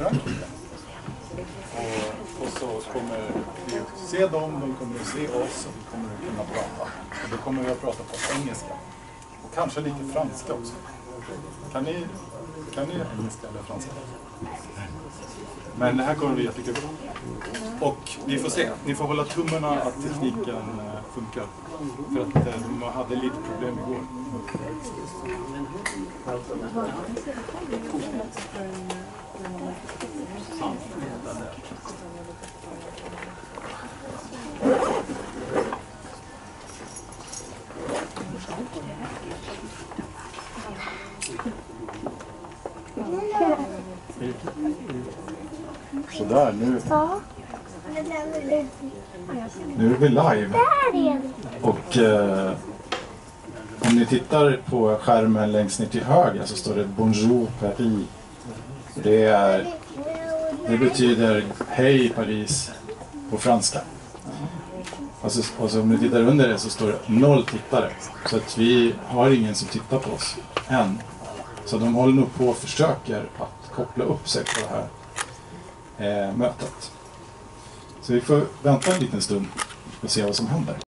Frankrike. Och, och så kommer vi att se dem, de kommer att se oss och vi kommer att kunna prata. Och då kommer vi att prata på engelska. Och kanske lite franska också. Kan ni, kan ni engelska eller franska? Men det här kommer bli jättekul. Och vi får se. Ni får hålla tummarna att tekniken eh, funkar. För att eh, de hade lite problem igår. Sådär, nu, nu är vi live. Och eh, om ni tittar på skärmen längst ner till höger så står det Bonjour Paris. Det, är, det betyder Hej Paris på franska. Och så, och så om ni tittar under det så står det noll tittare. Så att vi har ingen som tittar på oss än. Så de håller nog på och försöker att koppla upp sig på det här eh, mötet. Så vi får vänta en liten stund och se vad som händer.